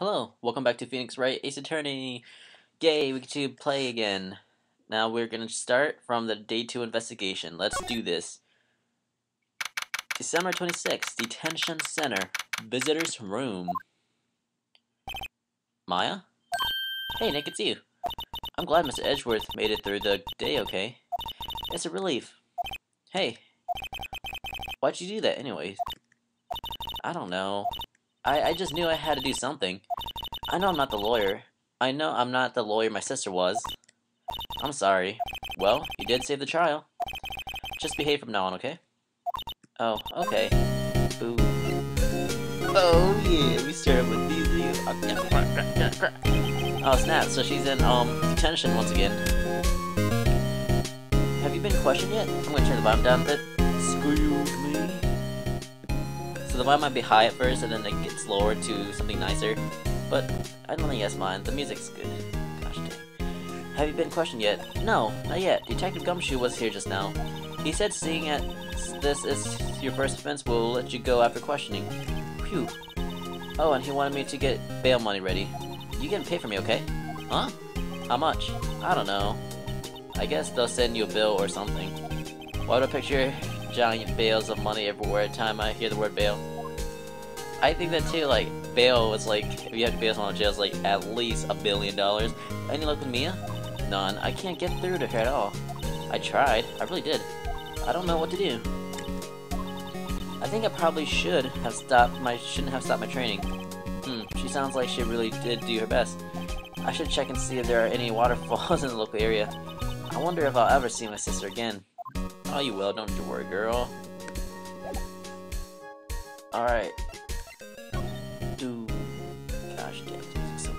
Hello, welcome back to Phoenix Wright Ace Attorney. Yay, we get to play again. Now we're gonna start from the day two investigation. Let's do this. December 26th, Detention Center, Visitor's Room. Maya? Hey, Nick, it's you. I'm glad Miss Edgeworth made it through the day okay. It's a relief. Hey, why'd you do that anyways? I don't know. I, I just knew I had to do something. I know I'm not the lawyer. I know I'm not the lawyer my sister was. I'm sorry. Well, you did save the trial. Just behave from now on, okay? Oh, okay. Ooh. Oh yeah, we started with these. Oh snap! So she's in um detention once again. Have you been questioned yet? I'm gonna turn the volume down a bit. Excuse me. So the vibe might be high at first, and then it gets lower to something nicer. But I don't think that's mine. The music's good. Gosh dang. Have you been questioned yet? No, not yet. Detective Gumshoe was here just now. He said seeing at this is your first offense will let you go after questioning. Phew. Oh, and he wanted me to get bail money ready. You getting paid for me, okay? Huh? How much? I don't know. I guess they'll send you a bill or something. Why I picture giant bales of money everywhere every time I hear the word bail? I think that too, like, bail was like, if you have to bail someone out of jail, it's like at least a billion dollars. Any luck with Mia? None. I can't get through to her at all. I tried. I really did. I don't know what to do. I think I probably should have stopped my shouldn't have stopped my training. Hmm, she sounds like she really did do her best. I should check and see if there are any waterfalls in the local area. I wonder if I'll ever see my sister again. Oh, you will, don't you worry, girl. Alright. Gosh damn, so.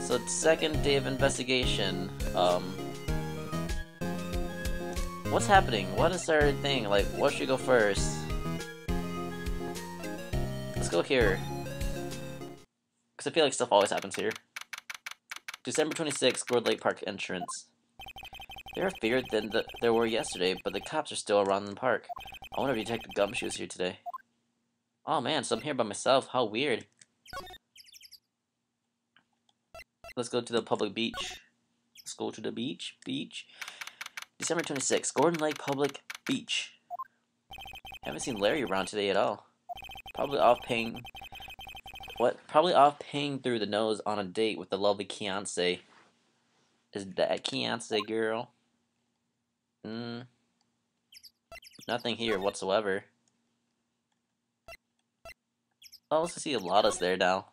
So second day of investigation. Um What's happening? What is our thing? Like, what should we go first? Let's go here. Because I feel like stuff always happens here. December 26th, Gourd Lake Park entrance. There are fewer than the, there were yesterday, but the cops are still around the park. I wonder if Detective Gumshoe's here today. Oh man, so I'm here by myself. How weird. Let's go to the public beach. Let's go to the beach. Beach. December 26th, Gordon Lake Public Beach. Haven't seen Larry around today at all. Probably off paying... What? Probably off paying through the nose on a date with the lovely Kiance. Is that Kiance girl? Hmm. Nothing here whatsoever. Oh, let's see a Lotta's there now.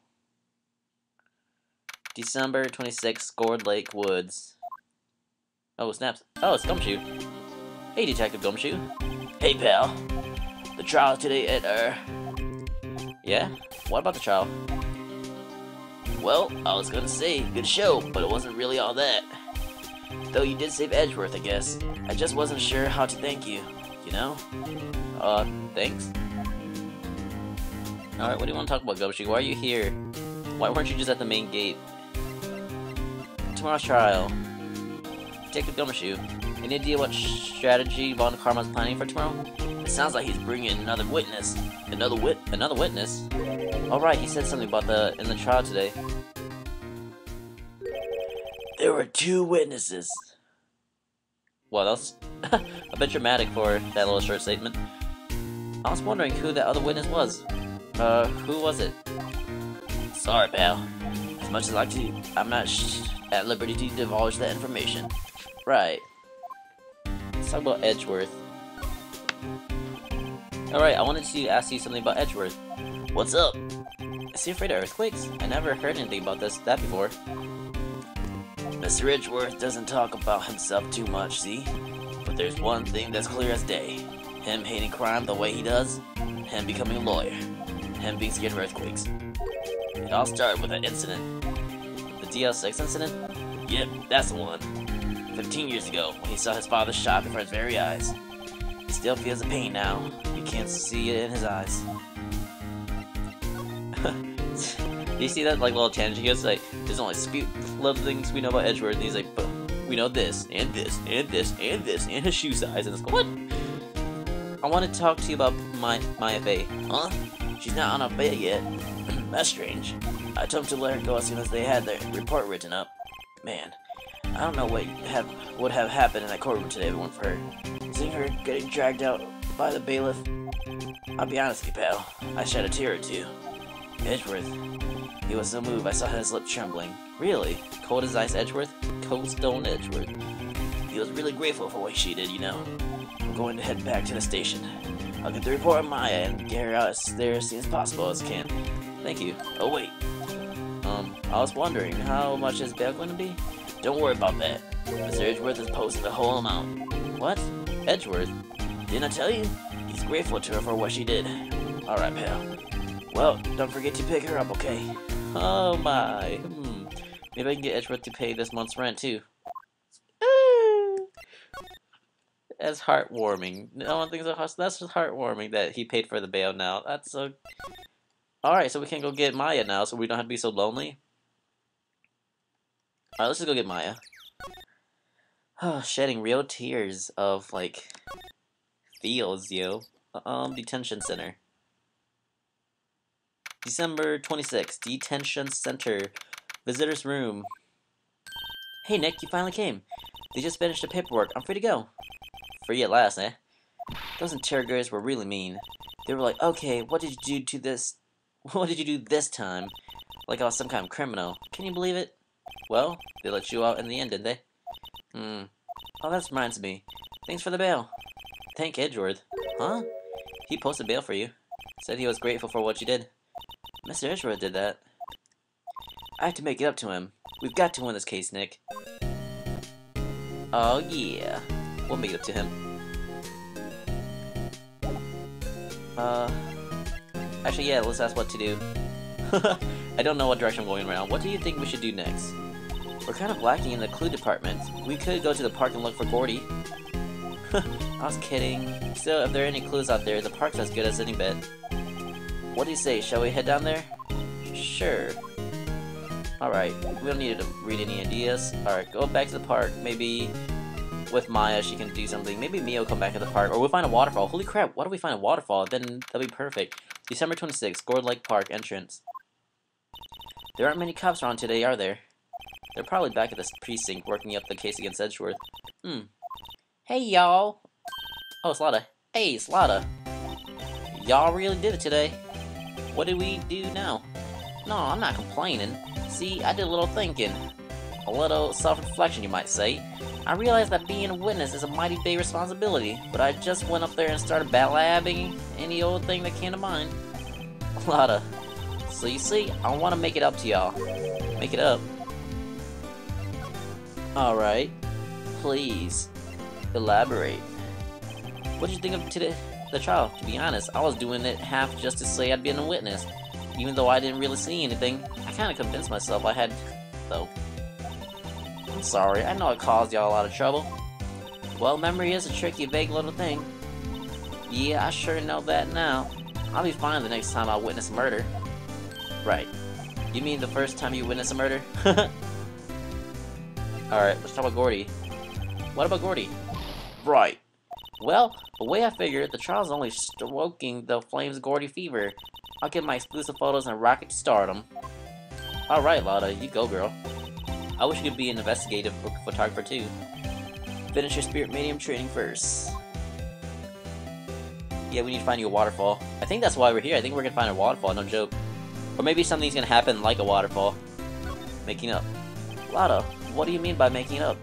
December 26th, Gourd Lake Woods. Oh, snaps. Oh, it's Gumshoe. Hey, Detective Gumshoe. Hey, pal. The trial today at, uh... Yeah? What about the trial? Well, I was gonna say, good show, but it wasn't really all that. Though you did save Edgeworth, I guess. I just wasn't sure how to thank you, you know? Uh, thanks? Alright, what do you want to talk about, Gumshoe? Why are you here? Why weren't you just at the main gate? Tomorrow's trial. Detective Gumshoe, any idea what strategy Von Karma's planning for tomorrow? It sounds like he's bringing another witness. Another wit? Another witness? All right, he said something about the in the trial today. There were two witnesses. What else? a bit dramatic for that little short statement. I was wondering who that other witness was. Uh, who was it? Sorry, pal. As much as I like to, I'm not at liberty to divulge that information. Right. Let's talk about Edgeworth. Alright, I wanted to ask you something about Edgeworth. What's up? Is he afraid of earthquakes? I never heard anything about this that before. Mr. Edgeworth doesn't talk about himself too much, see? But there's one thing that's clear as day. Him hating crime the way he does, him becoming a lawyer, him being scared of earthquakes. It all started with an incident. The DL6 incident? Yep, that's the one. 15 years ago, when he saw his father shot before his very eyes. He still feels the pain now. You can't see it in his eyes. you see that like little tangent? He goes like, "There's only few little things we know about Edgeworth," and he's like, "But we know this and this and this and this and his shoe size." And it's like, what? I want to talk to you about my my FA. Huh? She's not on a bed yet. That's strange. I told him to let her go as soon as they had their report written up. Man, I don't know what have would have happened in that courtroom today if it weren't for her. Seeing her getting dragged out by the bailiff, I'll be honest with you, pal. I shed a tear or two. Edgeworth. He was so moved I saw his lip trembling. Really? Cold as ice Edgeworth? Cold stone Edgeworth. He was really grateful for what she did, you know. I'm going to head back to the station. I'll get the report on Maya and get her out there as soon as possible as can. Thank you. Oh wait. Um, I was wondering, how much is bail going to be? Don't worry about that. Mr. Edgeworth is posting the whole amount. What? Edgeworth? Didn't I tell you? He's grateful to her for what she did. Alright, pal. Well, don't forget to pick her up, okay? Oh my. Hmm. Maybe I can get Edgeworth to pay this month's rent, too. That's heartwarming. No one thinks that's just heartwarming that he paid for the bail now. That's so... Alright, so we can go get Maya now, so we don't have to be so lonely. Alright, let's just go get Maya. Oh, shedding real tears of, like, feels, yo. Um, detention center. December 26th, detention center. Visitor's room. Hey, Nick, you finally came. They just finished the paperwork. I'm free to go. Free at last, eh? Those interrogators were really mean. They were like, okay, what did you do to this? What did you do this time? Like I was some kind of criminal. Can you believe it? Well, they let you out in the end, didn't they? Hmm. Oh, that reminds me. Thanks for the bail. Thank Edgeworth. Huh? He posted bail for you. Said he was grateful for what you did. Mr. Edgeworth did that. I have to make it up to him. We've got to win this case, Nick. Oh, yeah. We'll make it up to him. Uh... Actually, yeah, let's ask what to do. I don't know what direction I'm going around. What do you think we should do next? We're kind of lacking in the clue department. We could go to the park and look for Gourdy. I was kidding. Still, if there are any clues out there, the park's as good as any bit. What do you say, shall we head down there? Sure. Alright, we don't need to read any ideas. Alright, go back to the park. Maybe with Maya she can do something. Maybe will come back to the park. Or we'll find a waterfall. Holy crap, why do we find a waterfall? Then that'll be perfect. December 26th, Gourd Lake Park entrance. There aren't many cops around today, are there? They're probably back at the precinct working up the case against Edgeworth. Hmm. Hey, y'all. Oh, Lotta. Hey, Lotta. Y'all really did it today. What do we do now? No, I'm not complaining. See, I did a little thinking. A little self-reflection, you might say. I realized that being a witness is a mighty big responsibility, but I just went up there and started blabbing any old thing that came to mind. A lot of... So you see, I want to make it up to y'all. Make it up. Alright. Please. Elaborate. What did you think of today, the trial? To be honest, I was doing it half just to say I'd been a witness. Even though I didn't really see anything, I kinda convinced myself I had, though. I'm sorry, I know it caused y'all a lot of trouble. Well, memory is a tricky, vague little thing. Yeah, I sure know that now. I'll be fine the next time I witness a murder. Right. You mean the first time you witness a murder? Alright, let's talk about Gourdy. What about Gourdy? Right. Well, the way I figured, the trial's only stoking the flames Gourdy fever. I'll get my exclusive photos and rocket stardom. Alright, Lotta, you go, girl. I wish you could be an investigative photographer, too. Finish your spirit medium training first. Yeah, we need to find you a waterfall. I think that's why we're here. I think we're gonna find a waterfall, no joke. Or maybe something's gonna happen like a waterfall. Making up. Lotta, what do you mean by making up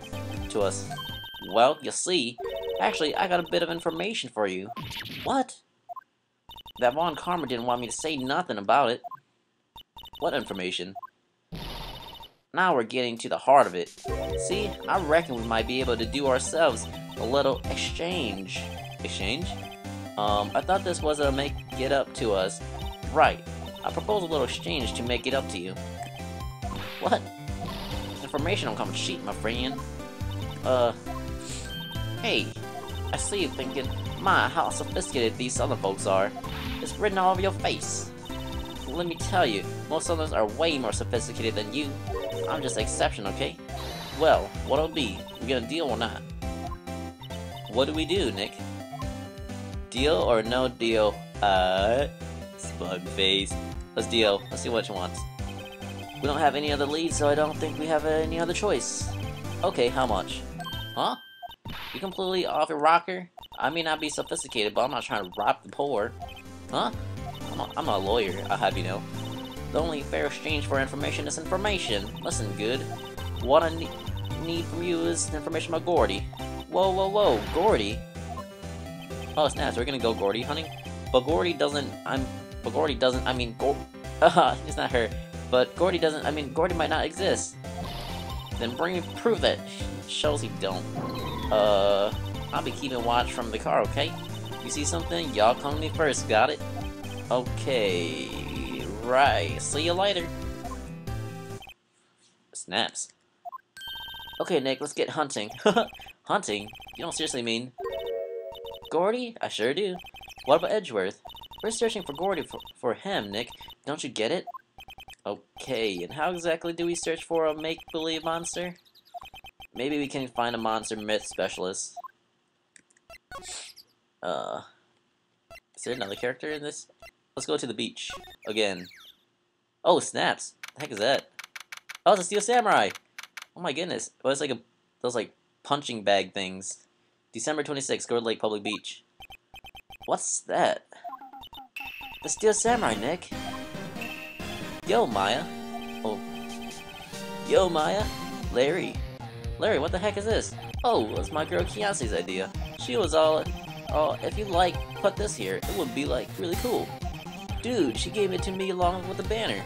to us? Well, you see, actually, I got a bit of information for you. What? That Von Karma didn't want me to say nothing about it. What information? Now we're getting to the heart of it. See, I reckon we might be able to do ourselves a little exchange. Exchange? Um, I thought this was a make it up to us. Right. I propose a little exchange to make it up to you. What? Information on come cheap, my friend. Uh, hey, I see you thinking, my, how sophisticated these southern folks are. It's written all over your face. Let me tell you, most southerners are way more sophisticated than you. I'm just an exception, okay? Well, what'll be? We gonna deal or not? What do we do, Nick? Deal or no deal? Uh, Smug face. Let's deal. Let's see what she wants. We don't have any other leads, so I don't think we have any other choice. Okay, how much? Huh? You completely off your rocker? I may not be sophisticated, but I'm not trying to rob the poor. Huh? I'm a, I'm a lawyer, I'll have you know. The only fair exchange for information is information. Listen, good. What I ne need from you is information about Gourdy. Whoa, whoa, whoa, Gourdy? Oh, snaps, we're gonna go Gourdy hunting? But Gourdy doesn't, I'm, but Gourdy doesn't, I mean, Gor uh, it's not her. But Gourdy doesn't, I mean, Gourdy might not exist. Then bring proof that shows he don't. Uh, I'll be keeping watch from the car, okay? You see something? Y'all come to me first, got it? Okay, right. See you later. Snaps. Okay, Nick, let's get hunting. hunting? You don't seriously mean... Gourdy? I sure do. What about Edgeworth? We're searching for Gourdy for, for him, Nick. Don't you get it? Okay, and how exactly do we search for a make-believe monster? Maybe we can find a monster myth specialist. Uh, is there another character in this? Let's go to the beach. Again. Oh, snaps. The heck is that? Oh, it's a Steel Samurai! Oh my goodness. Oh, it's like a, those like punching bag things. December 26th, Gourd Lake Public Beach. What's that? The Steel Samurai, Nick. Yo, Maya. Oh. Yo, Maya. Larry. Larry, what the heck is this? Oh, it's my girl Kiance's idea. She was all, oh, if you like, put this here. It would be, like, really cool. Dude, she gave it to me along with the banner.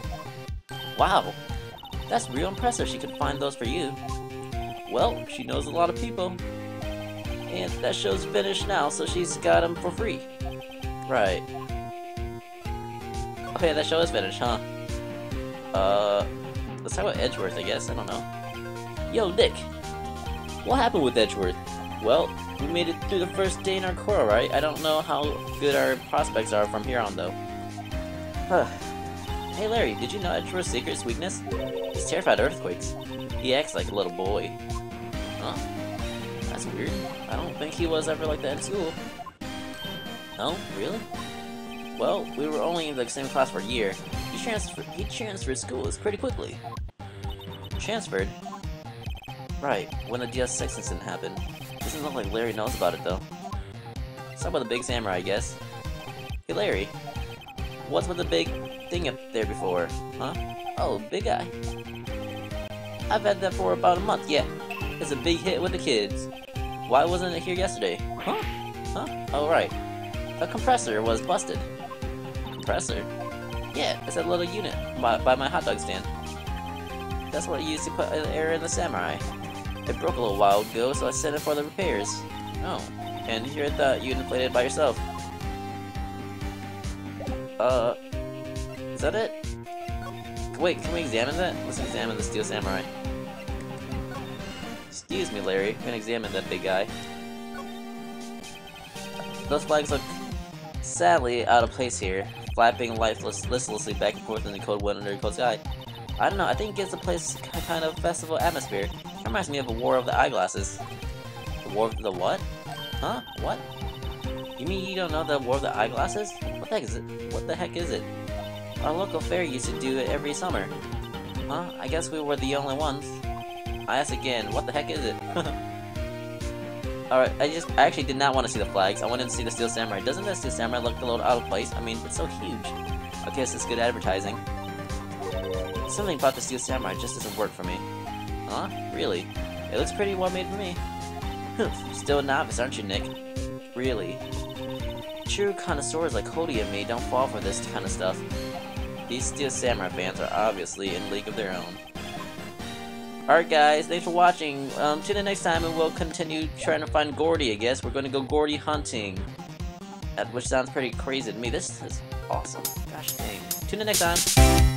Wow. That's real impressive she could find those for you. Well, she knows a lot of people. And that show's finished now, so she's got them for free. Right. Okay, that show is finished, huh? Uh, let's talk about Edgeworth, I guess. I don't know. Yo, Nick. What happened with Edgeworth? Well, we made it through the first day in our core, right? I don't know how good our prospects are from here on, though. Huh. Hey, Larry, did you know Edgeworth's secret weakness? He's terrified of earthquakes. He acts like a little boy. Huh? That's weird. I don't think he was ever like that in school. No? Really? Well, we were only in the same class for a year, He transferred he transferred schools pretty quickly. Transferred? Right, when the DL6 incident happened. Doesn't look like Larry knows about it though. Talk about the big samurai, I guess. Hey Larry, what's with the big thing up there before? Huh? Oh, big guy. I've had that for about a month, yeah. It's a big hit with the kids. Why wasn't it here yesterday? Huh? Huh? Oh right. The compressor was busted. Yeah, it's a little unit by, by my hot dog stand. That's what I used to put an air in the Samurai. It broke a little while ago, so I sent it for the repairs. Oh, and here I thought you inflated it by yourself. Uh, is that it? Wait, can we examine that? Let's examine the Steel Samurai. Excuse me, Larry. We're gonna examine that big guy. Those flags look sadly out of place here flapping lifeless, listlessly back and forth in the cold wind under the cold sky. I don't know, I think it gives the place a kind of festival atmosphere. It reminds me of a War of the Eyeglasses. The War of the what? Huh? What? You mean you don't know the War of the Eyeglasses? What the heck is it? What the heck is it? Our local fair used to do it every summer. Huh? I guess we were the only ones. I ask again, what the heck is it? Alright, I just I actually did not want to see the flags. I wanted to see the Steel Samurai. Doesn't the Steel Samurai look a little out of place? I mean, it's so huge. I guess it's good advertising. Something about the Steel Samurai just doesn't work for me. Huh? Really? It looks pretty well made for me. Still a novice, aren't you, Nick? Really? True connoisseurs like Cody and me don't fall for this kind of stuff. These Steel Samurai fans are obviously in league of their own. Alright guys, thanks for watching. Um, tune in next time and we'll continue trying to find Gourdy, I guess. We're going to go Gourdy hunting. That, Which sounds pretty crazy to me. This is awesome. Gosh dang. Tune in next time.